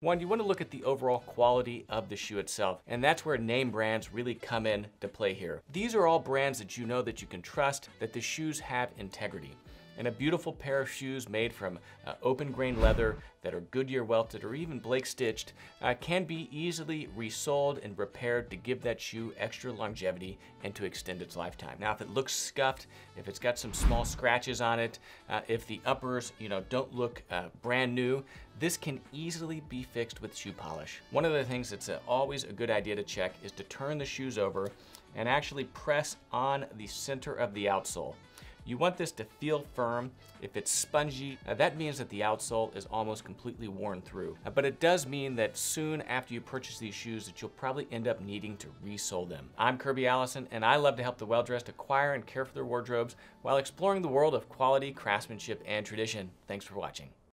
One, you want to look at the overall quality of the shoe itself, and that's where name brands really come in to play here. These are all brands that you know that you can trust, that the shoes have integrity and a beautiful pair of shoes made from uh, open grain leather that are Goodyear welted or even Blake stitched uh, can be easily resoled and repaired to give that shoe extra longevity and to extend its lifetime. Now, if it looks scuffed, if it's got some small scratches on it, uh, if the uppers, you know, don't look uh, brand new, this can easily be fixed with shoe polish. One of the things that's uh, always a good idea to check is to turn the shoes over and actually press on the center of the outsole. You want this to feel firm. If it's spongy, that means that the outsole is almost completely worn through. Uh, but it does mean that soon after you purchase these shoes that you'll probably end up needing to resole them. I'm Kirby Allison and I love to help the well-dressed acquire and care for their wardrobes while exploring the world of quality, craftsmanship, and tradition. Thanks for watching.